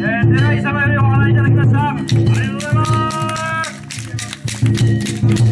寺井様よりお花いただきました。ありがとうございます。